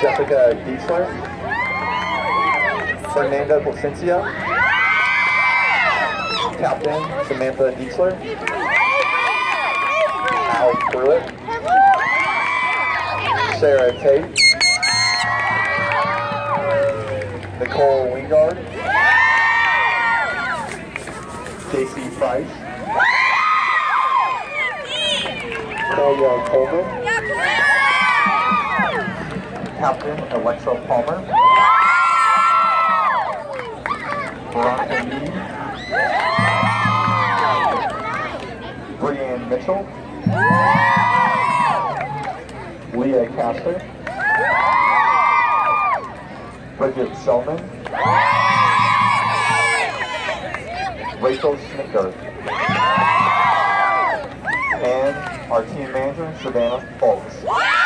Jessica Diesler, Fernanda Placencia, Captain Samantha Diesler, Al Pruitt, Sarah Tate, Nicole Wingard, Casey Price, Koya Coleman, Captain Electro Palmer, Veronica Mead, Brianne Mitchell, Leah Casper, Bridget Selman, Rachel Snicker, and our team manager, Savannah Folks.